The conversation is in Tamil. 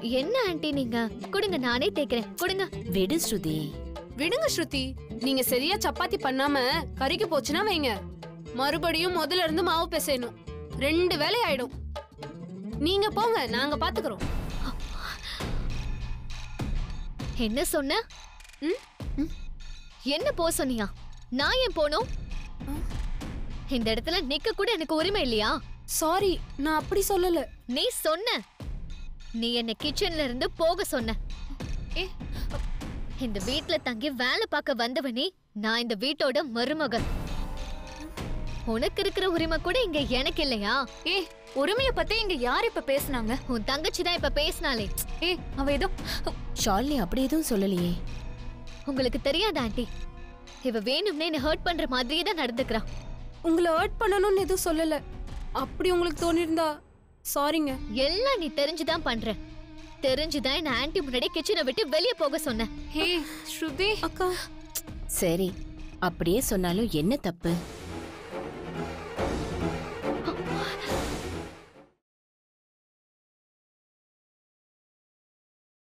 என்ன ஆண்டி நீங்க? கொடுங்க நானே தேய்க்கிறேன். கொடுங்க. விடு ஸ்ருதி. விடுங்க ஸ்ருதி. நீங்க சரியா சப்பாத்தி பண்ணாம கறிக்கு போச்சுன்னா வைங்க. மறுபடியும் முதல்ல இருந்து மாவு பிசையணும். ரெண்டு வேலை ஆயிடும். நீங்க போங்க நாங்க பாத்துக்கிறோம். என்ன சொன்ன? ம்? என்ன போ சொன்னியா? நான் ஏன் போனோம்? இந்த இடத்துல நிக்க கூட எனக்கு உரிமை இல்லையா? சாரி நான் அப்படி சொல்லல. நீ சொன்ன. நீ என்ன கிச்சன்ல இருந்து போக சொன்ன. ஏ இந்த வீட்ல தங்கி வேலை பார்க்க வந்தவனே நான் இந்த வீட்டோட மருமகன். உனக்கு இருக்கிற உரிமை கூட இங்க எனக்கு இல்லையா? ஏ உரிமைய பத்தி இங்க யார் இப்ப பேசுனாங்க? உன் தங்கச்சி தான் இப்ப பேசினாலே ஏ அவ ஏதோ ஷாலினி அப்படி எதுவும் சொல்லலையே. உங்களுக்கு தெரியாதா ஆண்டி? இவ வேணும்னே என்ன ஹர்ட் பண்ற மாதிரியே தான் நடந்துக்கிறா. உங்களை ஹர்ட் பண்ணணும்னு எதுவும் சொல்லல. அப்படி உங்களுக்கு தோணிருந்தா சாரிங்க எல்லாம் நீ தெரிஞ்சுதான் பண்ற. தெரிஞ்சுதான் என்ன ஆன்ட்டி முன்னாடி கிச்சனை விட்டு வெளியே போக சொன்ன. ஹே ஸ்ருதி. அக்கா. சரி அப்படியே சொன்னாலும் என்ன தப்பு?